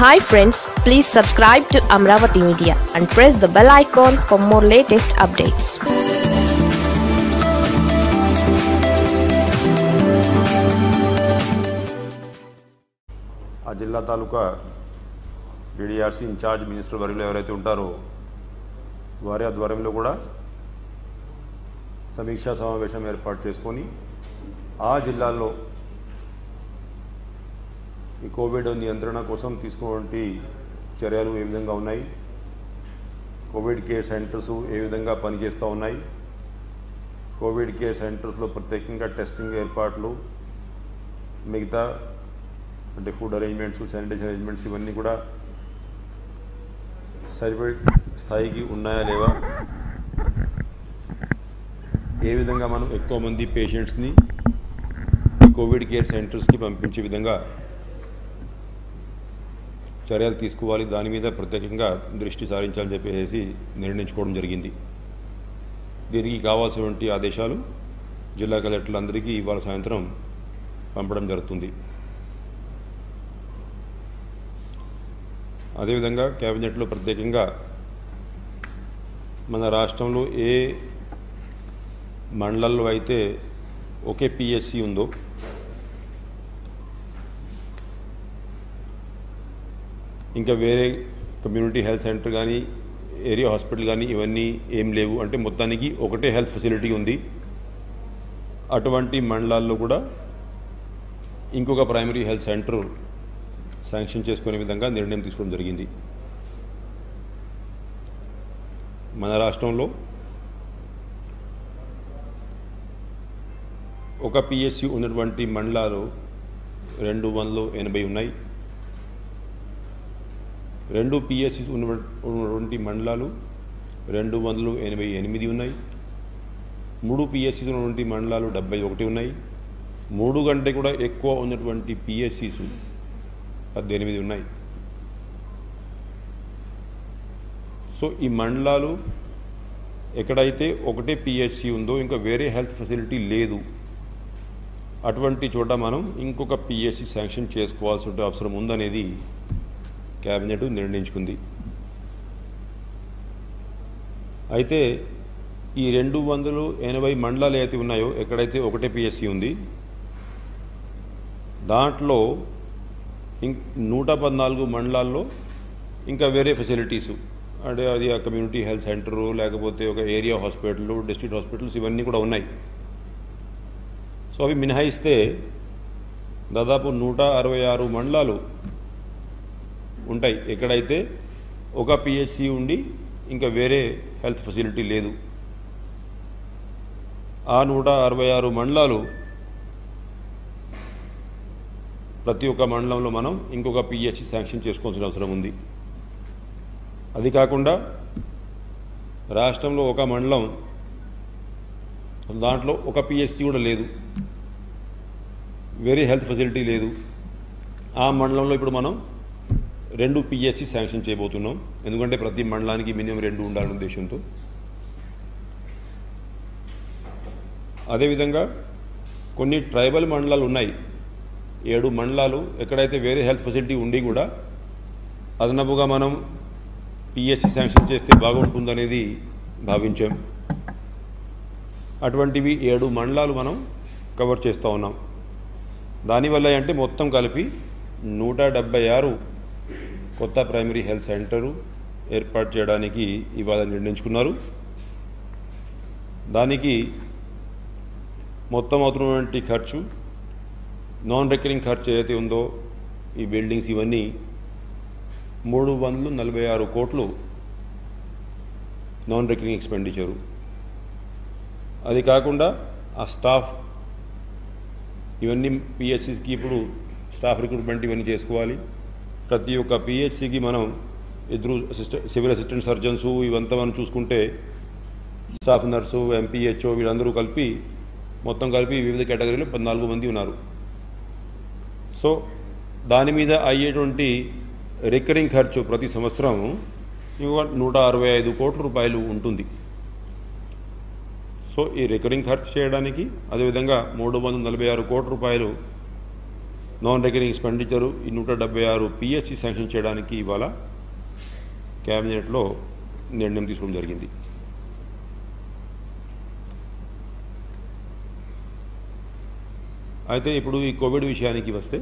hi friends please subscribe to Amaravati media and press the bell icon for more latest updates ఆ జిల్లా తాలూకా DDRC incharge minister వర్యులు ఎవరైతే ఉంటారో వారి ఆధ్వర్యంలో కూడా సమీక్షా సమావేశం ఏర్పాటు చేసుకొని ఆ జిల్లాల్లో ఈ కోవిడ్ నియంత్రణ కోసం తీసుకున్నటువంటి చర్యలు ఏ విధంగా ఉన్నాయి? కోవిడ్ కేర్ సెంటర్స్ ఏ విధంగా పనిచేస్తూ ఉన్నాయి? కోవిడ్ కేర్ సెంటర్స్లో ప్రత్యేకంగా టెస్టింగ్ ఏర్పాట్లు మిగతా అంటే ఫుడ్ అరేంజ్మెంట్స్ శానిటైజర్ అరేంజ్మెంట్స్ ఇవన్నీ కూడా సరిపడే స్థాయికి ఉన్నాయా లేవా? ఏ విధంగా మనం ఎక్కువ మంది పేషెంట్స్ని కోవిడ్ కేర్ సెంటర్స్కి పంపించే విధంగా చర్యలు తీసుకోవాలి. దాని మీద ప్రత్యేకంగా దృష్టి సారించాలని చెప్పేసి నిర్ణయించుకోవడం జరిగింది. దీనికి కావాల్సినటువంటి ఆదేశాలు జిల్లా కలెక్టర్లందరికీ ఇవాళ సాయంత్రం పంపడం జరుగుతుంది. అదేవిధంగా కేబినెట్లో ప్రత్యేకంగా మన రాష్ట్రంలో ఏ మండలాల్లో అయితే ఒకే పిఎస్సి ఉందో ఇంకా వేరే కమ్యూనిటీ హెల్త్ సెంటర్ కానీ ఏరియా హాస్పిటల్ కానీ ఇవన్నీ ఏం లేవు. అంటే మొత్తానికి ఒకటే హెల్త్ ఫెసిలిటీ ఉంది. అటువంటి మండలాల్లో కూడా ఇంకొక ప్రైమరీ హెల్త్ సెంటర్ శాంక్షన్ చేసుకునే విధంగా నిర్ణయం తీసుకోవడం జరిగింది. మన రాష్ట్రంలో ఒక పిఎస్సి ఉన్నటువంటి మండలాలు రెండు వందలు ఎనభై ఉన్నాయి. రెండు పిఎస్సి ఉన్నటువంటి మండలాలు రెండు వందల ఎనభై ఎనిమిది ఉన్నాయి. మూడు పిఎస్సిస్ ఉన్నటువంటి మండలాలు డెబ్బై ఒకటి ఉన్నాయి. మూడు కంటే కూడా ఎక్కువ ఉన్నటువంటి పిఎస్సిస్ పద్దెనిమిది ఉన్నాయి. సో ఈ మండలాలు ఎక్కడైతే ఒకటే పిహెచ్సి ఉందో ఇంకా వేరే హెల్త్ ఫెసిలిటీ లేదు. అటువంటి చోట మనం ఇంకొక పిహెచ్సి శాంక్షన్ చేసుకోవాల్సిన అవసరం ఉందనేది క్యాబినెట్ నిర్ణయించుకుంది. అయితే ఈ రెండు వందలు ఎనభై మండలాలు అయితే ఉన్నాయో ఎక్కడైతే ఒకటే పిఎస్సి ఉంది దాంట్లో ఇంక నూట పద్నాలుగు మండలాల్లో ఇంకా వేరే ఫెసిలిటీస్ అంటే అది ఆ కమ్యూనిటీ హెల్త్ సెంటరు లేకపోతే ఒక ఏరియా హాస్పిటల్ డిస్ట్రిక్ట్ హాస్పిటల్స్ ఇవన్నీ కూడా ఉన్నాయి. సో అవి మినహాయిస్తే దాదాపు నూట అరవై ఆరు మండలాలు ఉంటాయి. ఎక్కడైతే ఒక పిహెచ్సి ఉండి ఇంకా వేరే హెల్త్ ఫెసిలిటీ లేదు. ఆ నూట అరవై ఆరు మండలాలు ప్రతి ఒక్క మండలంలో మనం ఇంకొక పిహెచ్సి శాంక్షన్ చేసుకోవాల్సిన అవసరం ఉంది. అది కాకుండా రాష్ట్రంలో ఒక మండలం దాంట్లో ఒక పిహెచ్సి కూడా లేదు. వేరే హెల్త్ ఫెసిలిటీ లేదు. ఆ మండలంలో ఇప్పుడు మనం రెండు పిఎస్సి శాంక్షన్ చేయబోతున్నాం. ఎందుకంటే ప్రతి మండలానికి మినిమం రెండు ఉండాలనే ఉద్దేశంతో. అదేవిధంగా కొన్ని ట్రైబల్ మండలాలు ఉన్నాయి. ఏడు మండలాలు ఎక్కడైతే వేరే హెల్త్ ఫెసిలిటీ ఉండి కూడా అదనపుగా మనం పిఎస్సి శాంక్షన్ చేస్తే బాగుంటుందనేది భావించాం. అటువంటివి ఏడు మండలాలు మనం కవర్ చేస్తూ ఉన్నాం. దానివల్ల అంటే మొత్తం కలిపి నూట డెబ్బై ఆరు కొత్త ప్రైమరీ హెల్త్ సెంటరు ఏర్పాటు చేయడానికి ఇవాళ నిర్ణయించుకున్నారు. దానికి మొత్తం అవుతున్నటువంటి ఖర్చు నాన్ రికరింగ్ ఖర్చు ఏదైతే ఉందో ఈ బిల్డింగ్స్ ఇవన్నీ మూడు వందలు నలభై ఆరు కోట్లు నాన్ రికరింగ్ ఎక్స్పెండిచరు అది కాకుండా ఆ స్టాఫ్ ఇవన్నీ పిఎస్సికి ఇప్పుడు స్టాఫ్ రిక్రూట్మెంట్ ఇవన్నీ చేసుకోవాలి. ప్రతి ఒక్క పిహెచ్సికి మనం ఇద్దరు సివిల్ అసిస్టెంట్ సర్జన్స్ ఇవంతా మనం చూసుకుంటే స్టాఫ్ నర్సు ఎంపీహెచ్ఓ వీళ్ళందరూ కలిపి మొత్తం కలిపి వివిధ కేటగిరీలో పద్నాలుగు మంది ఉన్నారు. సో దాని మీద అయ్యేటువంటి రికరింగ్ ఖర్చు ప్రతి సంవత్సరం నూట అరవై ఐదు కోట్ల రూపాయలు ఉంటుంది. సో ఈ రికరింగ్ ఖర్చు చేయడానికి అదేవిధంగా మూడు వందల నలభై ఆరు కోట్ల రూపాయలు నాన్ రికరింగ్ ఎక్స్పెండిచరు. ఈ నూట డెబ్బై ఆరు పిఎస్సి శాంక్షన్ చేయడానికి ఇవాళ క్యాబినెట్లో నిర్ణయం తీసుకోవడం జరిగింది. అయితే ఇప్పుడు ఈ కోవిడ్ విషయానికి వస్తే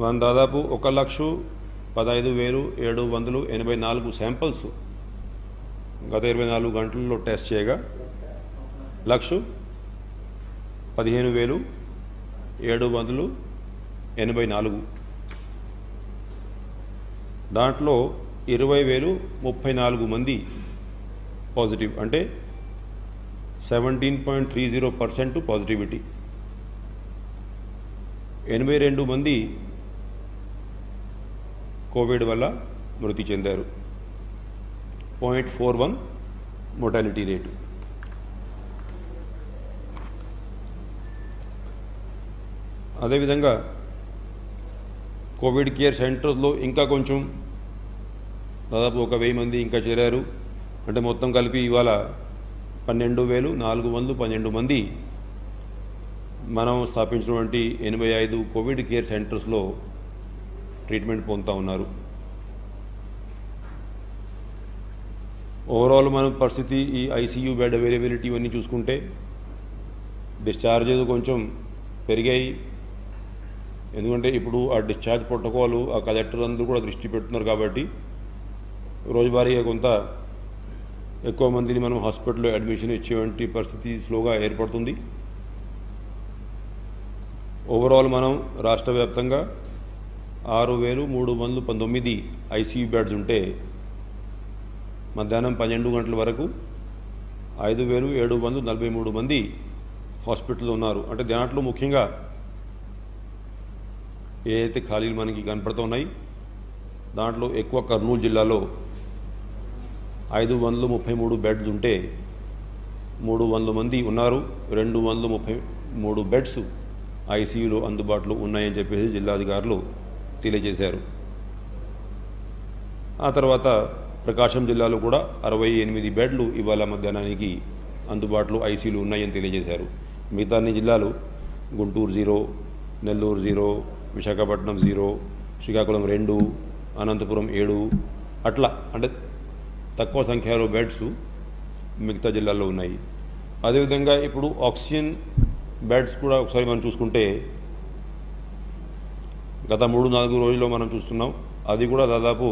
మనం దాదాపు ఒక లక్ష పదహైదు వేలు ఏడు వందలు ఎనభై నాలుగు శాంపిల్స్ గత ఇరవై నాలుగు గంటల్లో టెస్ట్ చేయగా లక్ష పదిహేను వేలు ఏడు వందలు ఎనభై నాలుగు. దాంట్లో ఇరవై వేలు ముప్పై నాలుగు మంది పాజిటివ్ అంటే seventeen point three zero percent positivity. ఎనభై రెండు మంది కోవిడ్ వల్ల మృతి చెందారు. Point four one mortality rate. అదేవిధంగా కోవిడ్ కేర్ సెంటర్స్లో ఇంకా కొంచెం దాదాపు ఒక వెయ్యి మంది ఇంకా చేరారు. అంటే మొత్తం కలిపి ఇవాళ పన్నెండు వేలు నాలుగు వందలు పన్నెండు మంది మనం స్థాపించినటువంటి ఎనభై ఐదు కోవిడ్ కేర్ సెంటర్స్లో ట్రీట్మెంట్ పొందుతూ ఉన్నారు. ఓవరాల్ మనం పరిస్థితి ఈ ఐసీయూ బెడ్ అవైలబిలిటీ ఇవన్నీ చూసుకుంటే డిశ్చార్జెస్ కొంచెం పెరిగాయి. ఎందుకంటే ఇప్పుడు ఆ డిశ్చార్జ్ ప్రోటోకాల్ ఆ కలెక్టర్ అందరూ కూడా దృష్టి పెడుతున్నారు కాబట్టి రోజువారీగా కొంత ఎక్కువ మందిని మనం హాస్పిటల్లో అడ్మిషన్ ఇచ్చేటువంటి పరిస్థితి స్లోగా ఏర్పడుతుంది. ఓవరాల్ మనం రాష్ట్ర వ్యాప్తంగా ఆరు వేలు మూడు వందలు పంతొమ్మిది ఐసీయూ బెడ్స్ ఉంటే మధ్యాహ్నం పన్నెండు గంటల వరకు ఐదు వేలు ఏడు వందలు నలభై మూడు మంది హాస్పిటల్లో ఉన్నారు. అంటే దాంట్లో ముఖ్యంగా ఏదైతే ఖాళీలు మనకి కనపడుతున్నాయి దాంట్లో ఎక్కువ కర్నూలు జిల్లాలో ఐదు వందలు ముప్పై మూడు బెడ్స్ ఉంటే మూడు వందల మంది ఉన్నారు. రెండు వందల ముప్పై మూడు బెడ్స్ ఐసీయూలో అందుబాటులో ఉన్నాయని చెప్పేసి జిల్లాధికారులు తెలియజేశారు. ఆ తర్వాత ప్రకాశం జిల్లాలో కూడా అరవై ఎనిమిది బెడ్లు ఇవాళ మధ్యాహ్నానికి అందుబాటులో ఐసీలు ఉన్నాయని తెలియజేశారు. మిగతా అన్ని జిల్లాలు Guntur zero Nellore zero Visakhapatnam zero Srikakulam రెండు అనంతపురం ఏడు అట్లా అంటే తక్కువ సంఖ్యలో బెడ్స్ మిగతా జిల్లాల్లో ఉన్నాయి. అదేవిధంగా ఇప్పుడు ఆక్సిజన్ బెడ్స్ కూడా ఒకసారి మనం చూసుకుంటే గత మూడు నాలుగు రోజుల్లో మనం చూస్తున్నాం అది కూడా దాదాపు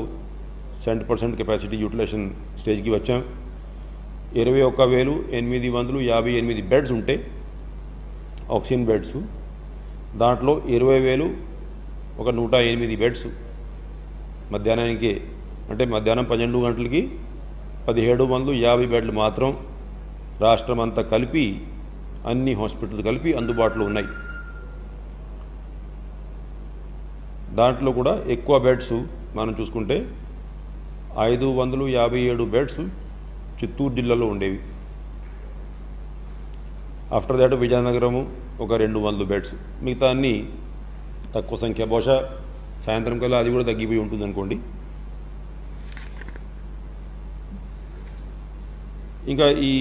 సెవెంటీ పర్సెంట్ కెపాసిటీ యూటిలైజేషన్ స్టేజ్కి వచ్చాం. ఇరవై ఒక్క వేలు ఎనిమిది వందలు యాభై ఎనిమిది బెడ్స్ ఉంటే ఆక్సిజన్ బెడ్స్. దాంట్లో ఇరవై వేలు ఒక నూట ఎనిమిది బెడ్స్ మధ్యాహ్నానికి అంటే మధ్యాహ్నం పన్నెండు గంటలకి పదిహేడు వందలు యాభై బెడ్లు మాత్రం రాష్ట్రం అంతా కలిపి అన్ని హాస్పిటల్స్ కలిపి అందుబాటులో ఉన్నాయి. దాంట్లో కూడా ఎక్కువ బెడ్స్ మనం చూసుకుంటే ఐదు వందలు యాభై ఏడు బెడ్స్ చిత్తూరు జిల్లాలో ఉండేవి. ఆఫ్టర్ దాట్ విజయనగరము ఒక రెండు వందలు బెడ్స్. మిగతా అన్ని తక్కువ సంఖ్య బహుశా సాయంత్రం కల్లా అది కూడా తగ్గిపోయి ఉంటుంది అనుకోండి. ఇంకా ఈ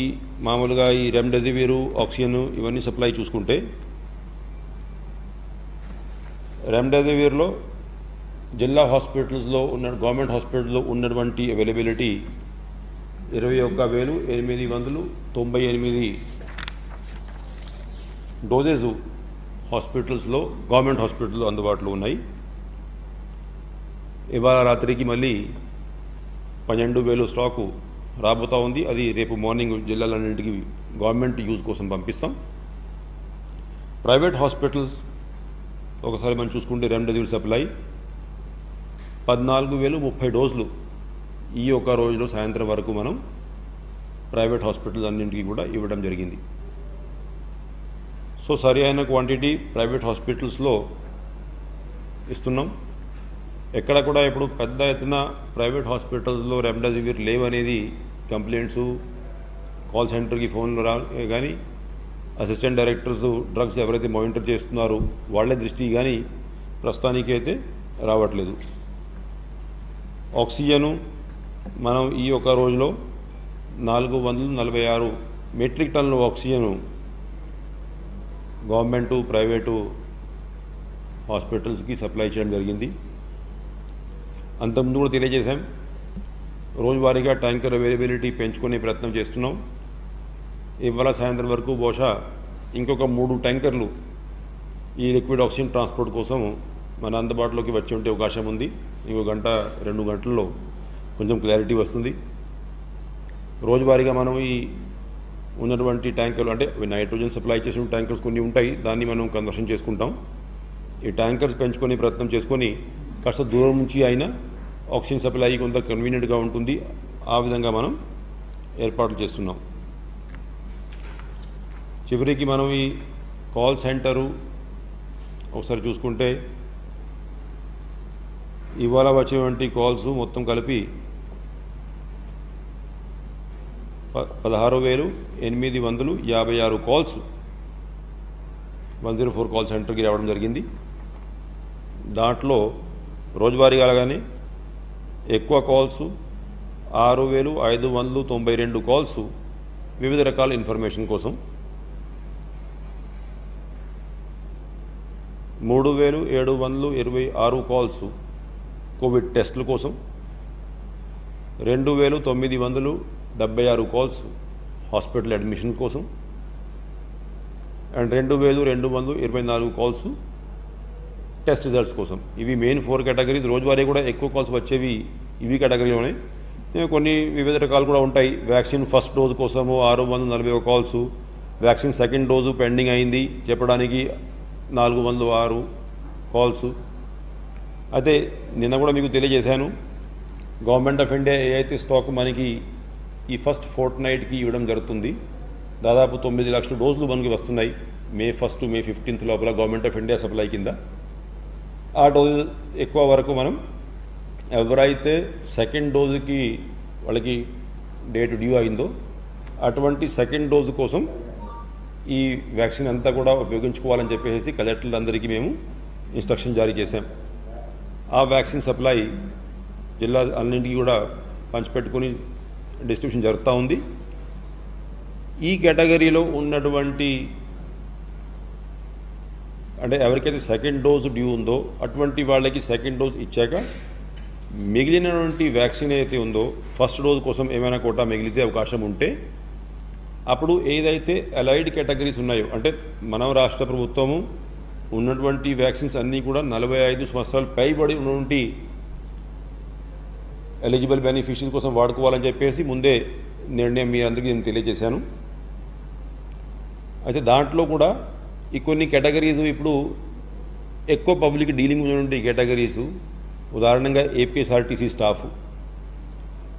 మామూలుగా ఈ రెమ్డెసివిర్ ఆక్సిజన్ ఇవన్నీ సప్లై చూసుకుంటే రెమ్డెసివిర్లో జిల్లా హాస్పిటల్స్లో ఉన్న గవర్నమెంట్ హాస్పిటల్లో ఉన్నటువంటి అవైలబిలిటీ ఇరవై ఒక్క వేలు ఎనిమిది వందలు తొంభై ఎనిమిది డోజెస్ హాస్పిటల్స్లో గవర్నమెంట్ హాస్పిటల్ అందుబాటులో ఉన్నాయి. ఇవాళ రాత్రికి మళ్ళీ పన్నెండు వేలు స్టాకు రాబోతా ఉంది. అది రేపు మార్నింగ్ జిల్లాలన్నింటికి గవర్నమెంట్ యూజ్ కోసం పంపిస్తాం. ప్రైవేట్ హాస్పిటల్స్ ఒకసారి మనం చూసుకుంటే రెమ్డెసివిర్ సప్లై పద్నాలుగు వేలు ముప్పై డోసులు ఈ ఒక రోజులో సాయంత్రం వరకు మనం ప్రైవేట్ హాస్పిటల్స్ అన్నింటికి కూడా ఇవ్వడం జరిగింది. సో సరి అయిన క్వాంటిటీ ప్రైవేట్ హాస్పిటల్స్లో ఇస్తున్నాం. ఎక్కడ కూడా ఇప్పుడు పెద్ద ఎత్తున ప్రైవేట్ హాస్పిటల్స్లో రెమ్డెసివిర్ లేవనేది కంప్లైంట్స్ కాల్ సెంటర్కి ఫోన్లు రా కానీ అసిస్టెంట్ డైరెక్టర్స్ డ్రగ్స్ ఎవరైతే మానిటర్ చేస్తున్నారో వాళ్ళ దృష్టి కానీ ప్రస్తుతానికి అయితే రావట్లేదు ఆక్సిజను మనం ఈ ఒక రోజులో నాలుగు వందల నలభై ఆరు మెట్రిక్ టన్నుల ఆక్సిజను గవర్నమెంటు ప్రైవేటు హాస్పిటల్స్కి సప్లై చేయడం జరిగింది. అంతకుముందు కూడా తెలియజేశాం రోజువారీగా ట్యాంకర్ అవైలబిలిటీ పెంచుకునే ప్రయత్నం చేస్తున్నాం. ఇవాళ సాయంత్రం వరకు బహుశా ఇంకొక మూడు ట్యాంకర్లు ఈ లిక్విడ్ ఆక్సిజన్ ట్రాన్స్పోర్ట్ కోసం మన అందుబాటులోకి వచ్చి ఉండే అవకాశం ఉంది. ఇంకో గంట రెండు గంటల్లో కొంచెం క్లారిటీ వస్తుంది. రోజువారీగా మనం ఈ ఉన్నటువంటి ట్యాంకర్లు అంటే నైట్రోజన్ సప్లై చేసిన ట్యాంకర్స్ కొన్ని ఉంటాయి దాన్ని మనం కన్వర్షన్ చేసుకుంటాం. ఈ ట్యాంకర్స్ పెంచుకొని ప్రయత్నం చేసుకొని కాస్త దూరం నుంచి అయినా ఆక్సిజన్ సప్లై కొంత కన్వీనియంట్గా ఉంటుంది. ఆ విధంగా మనం ఏర్పాట్లు చేస్తున్నాం. చివరికి మనం ఈ కాల్ సెంటరు ఒకసారి చూసుకుంటే ఇవాళ వచ్చేటువంటి కాల్స్ మొత్తం కలిపి పదహారు వేలు ఎనిమిది వందలు యాభై ఆరు calls. One zero four call సెంటర్కి రావడం జరిగింది. దాంట్లో రోజువారీగా అలాగానే ఎక్కువ కాల్స్ ఆరు వేలు ఐదు వందలు తొంభై రెండు కాల్స్ వివిధ రకాల ఇన్ఫర్మేషన్ కోసం. మూడు వేలు ఏడు వందలు ఇరవై ఆరు కాల్స్ కోవిడ్ టెస్టుల కోసం. రెండు వేలు తొమ్మిది వందలు డెబ్బై ఆరు కాల్స్ హాస్పిటల్ అడ్మిషన్ కోసం అండ్ రెండు వేలు రెండు వందలు ఇరవై నాలుగు కాల్స్ టెస్ట్ రిజల్ట్స్ కోసం. ఇవి మెయిన్ ఫోర్ కేటగిరీస్ రోజువారీ కూడా ఎక్కువ కాల్స్ వచ్చేవి ఇవి కేటగిరీలోనే కొన్ని వివిధ రకాలు కూడా ఉంటాయి. వ్యాక్సిన్ ఫస్ట్ డోసు కోసము ఆరు వందల నలభై ఒక calls vaccine second dose pending అయింది. చెప్పడానికి నాలుగు వందలు ఆరు కాల్స్ అయితే నిన్న కూడా మీకు తెలియజేశాను. గవర్నమెంట్ ఆఫ్ ఇండియా ఏ అయితే స్టాక్ మనకి ఈ ఫస్ట్ ఫోర్ట్ నైట్కి ఇవ్వడం జరుగుతుంది. దాదాపు తొమ్మిది లక్షల డోసులు మనకి వస్తున్నాయి. మే ఫస్ట్ మే ఫిఫ్టీన్త్ లోపల గవర్నమెంట్ ఆఫ్ ఇండియా సప్లై కింద. ఆ డోసు ఎక్కువ వరకు మనం ఎవరైతే సెకండ్ డోజుకి వాళ్ళకి డేట్ డ్యూ అయిందో అటువంటి సెకండ్ డోసు కోసం ఈ వ్యాక్సిన్ అంతా కూడా ఉపయోగించుకోవాలని చెప్పేసి కలెక్టర్లందరికీ మేము ఇన్స్ట్రక్షన్ జారీ చేశాం. ఆ వ్యాక్సిన్ సప్లై జిల్లా అన్నింటికి కూడా పంచిపెట్టుకొని డిస్ట్రిబ్యూషన్ జరుగుతూ ఉంది. ఈ కేటగిరీలో ఉన్నటువంటి అంటే ఎవరికైతే సెకండ్ డోస్ డ్యూ ఉందో అటువంటి వాళ్ళకి సెకండ్ డోస్ ఇచ్చాక మిగిలినటువంటి వ్యాక్సిన్ అయితే ఉందో ఫస్ట్ డోస్ కోసం ఏమైనా కోటా మిగిలితే అవకాశం ఉంటే అప్పుడు ఏదైతే అలైడ్ కేటగిరీస్ ఉన్నాయో అంటే మన రాష్ట్ర ప్రభుత్వము ఉన్నటువంటి వ్యాక్సిన్స్ అన్నీ కూడా నలభై ఐదు సంవత్సరాలు పైబడి ఉన్నటువంటి ఎలిజిబుల్ బెనిఫిషరీస్ కోసం వాడుకోవాలని చెప్పేసి ముందే నిర్ణయం మీ అందరికీ నేను తెలియజేశాను. అయితే దాంట్లో కూడా ఈ కొన్ని కేటగిరీస్ ఇప్పుడు ఎక్కువ పబ్లిక్ డీలింగ్ ఉన్నటువంటి కేటగిరీస్ ఉదాహరణంగా ఏపీఎస్ఆర్టీసీ స్టాఫ్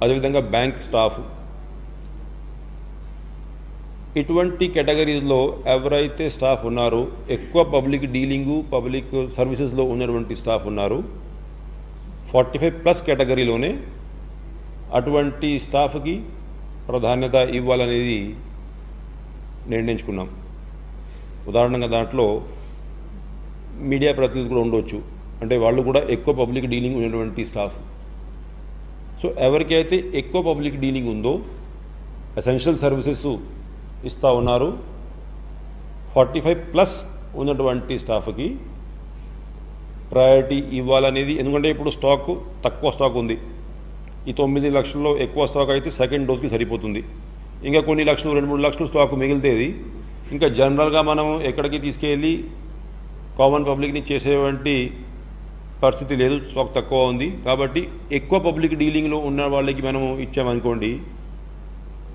అదేవిధంగా బ్యాంక్ స్టాఫ్. ఇటువంటి కేటగిరీస్లో ఎవరైతే స్టాఫ్ ఉన్నారో ఎక్కువ పబ్లిక్ డీలింగు పబ్లిక్ సర్వీసెస్లో ఉన్నటువంటి స్టాఫ్ ఉన్నారు ఫార్టీ ఫైవ్ ప్లస్ కేటగిరీలోనే అటువంటి స్టాఫ్కి ప్రాధాన్యత ఇవ్వాలనేది నిర్ణయించుకున్నాం. ఉదాహరణగా దాంట్లో మీడియా ప్రతినిధులు కూడా ఉండవచ్చు అంటే వాళ్ళు కూడా ఎక్కువ పబ్లిక్ డీలింగ్ ఉన్నటువంటి స్టాఫ్. సో ఎవరికైతే ఎక్కువ పబ్లిక్ డీలింగ్ ఉందో ఎసెన్షియల్ సర్వీసెస్ ఇస్తూ ఉన్నారు. ఫార్టీ ఫైవ్ ప్లస్ ఉన్నటువంటి స్టాఫ్కి ప్రయారిటీ ఇవ్వాలనేది. ఎందుకంటే ఇప్పుడు స్టాక్ తక్కువ స్టాక్ ఉంది. ఈ తొమ్మిది లక్షల్లో ఎక్కువ స్టాక్ అయితే సెకండ్ డోస్కి సరిపోతుంది. ఇంకా కొన్ని లక్షలు రెండు మూడు లక్షలు స్టాక్ మిగిలితేది ఇంకా జనరల్గా మనం ఎక్కడికి తీసుకెళ్ళి కామన్ పబ్లిక్ని చేసేటువంటి పరిస్థితి లేదు. స్టాక్ తక్కువ ఉంది. కాబట్టి ఎక్కువ పబ్లిక్ డీలింగ్లో ఉన్న వాళ్ళకి మనం ఇచ్చామనుకోండి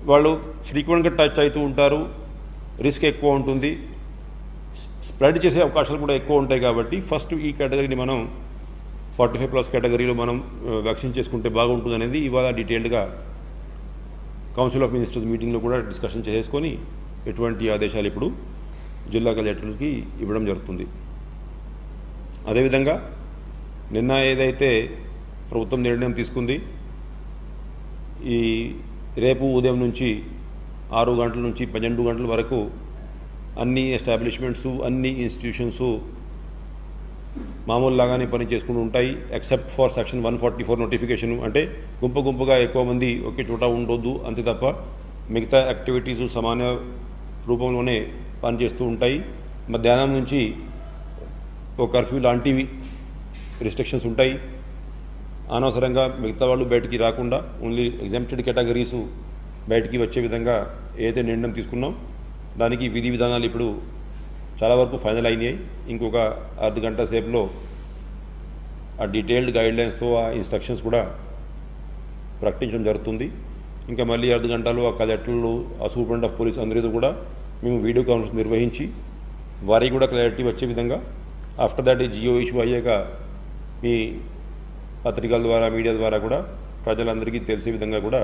వాళ్ళు ఫ్రీక్వెంట్గా టచ్ అవుతూ ఉంటారు. రిస్క్ ఎక్కువ ఉంటుంది. స్ప్రెడ్ చేసే అవకాశాలు కూడా ఎక్కువ ఉంటాయి కాబట్టి ఫస్ట్ ఈ కేటగిరీని మనం ఫార్టీ ఫైవ్ ప్లస్ కేటగిరీలో మనం వ్యాక్సిన్ చేసుకుంటే బాగుంటుంది అనేది ఇవాళ డీటెయిల్డ్గా కౌన్సిల్ ఆఫ్ మినిస్టర్స్ మీటింగ్లో కూడా డిస్కషన్ చేసుకొని ఎటువంటి ఆదేశాలు ఇప్పుడు జిల్లా కలెక్టర్లకి ఇవ్వడం జరుగుతుంది. అదేవిధంగా నిన్న ఏదైతే ప్రభుత్వం నిర్ణయం తీసుకుంది ఈ రేపు ఉదయం నుంచి ఆరు గంటల నుంచి పన్నెండు గంటల వరకు అన్ని ఎస్టాబ్లిష్మెంట్స్ అన్ని ఇన్స్టిట్యూషన్స్ మామూలులాగానే పని చేసుకుంటూ ఉంటాయి except for section one forty four notification అంటే గుంపు గుంపుగా ఎక్కువ మంది ఒకే చోట ఉండొద్దు అంతే తప్ప మిగతా యాక్టివిటీస్ సమాన రూపంలోనే పనిచేస్తూ ఉంటాయి. మధ్యాహ్నం నుంచి ఒక కర్ఫ్యూ లాంటివి రిస్ట్రిక్షన్స్ ఉంటాయి. అనవసరంగా మిగతా వాళ్ళు బయటికి రాకుండా ఓన్లీ ఎగ్జామ్టెడ్ కేటగిరీస్ బయటికి వచ్చే విధంగా ఏదైతే నిర్ణయం తీసుకున్నాం దానికి విధి విధానాలు ఇప్పుడు చాలా వరకు ఫైనల్ అయినాయి. ఇంకొక అర్ధ గంట సేపులో ఆ డీటెయిల్డ్ గైడ్లైన్స్తో ఆ ఇన్స్ట్రక్షన్స్ కూడా ప్రకటించడం జరుగుతుంది. ఇంకా మళ్ళీ అర్ధ గంటలు ఆ కలెక్టర్లు ఆ సూపరింట్ ఆఫ్ పోలీస్ అందరితో కూడా మేము వీడియో కాన్ఫరెన్స్ నిర్వహించి వారికి కూడా క్లారిటీ వచ్చే విధంగా ఆఫ్టర్ దాట్ ఈ జియో ఇష్యూ అయ్యాక మీ పత్రికల ద్వారా మీడియా ద్వారా కూడా ప్రజలందరికీ తెలిసే విధంగా కూడా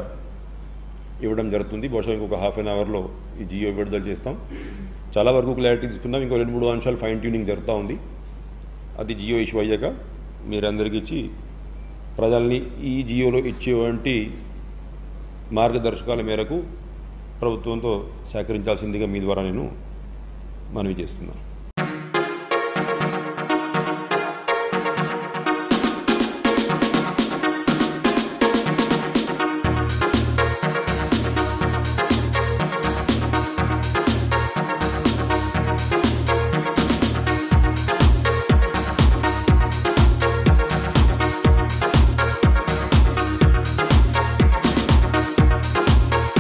ఇవ్వడం జరుగుతుంది. బహుశా ఇంకొక హాఫ్ అన్ అవర్లో ఈ జియో విడుదల చేస్తాం. చాలా వరకు క్లారిటీ తీసుకున్నాం. ఇంకో రెండు మూడు అంశాలు ఫైన్ ట్యూనింగ్ జరుగుతూ ఉంది. అది జియో ఇష్యూ అయ్యాక మీరందరికీ ఇచ్చి ప్రజల్ని ఈ జియోలో ఇచ్చేటువంటి మార్గదర్శకాల మేరకు ప్రభుత్వంతో సహకరించాల్సిందిగా మీ ద్వారా నేను మనవి చేస్తున్నాను.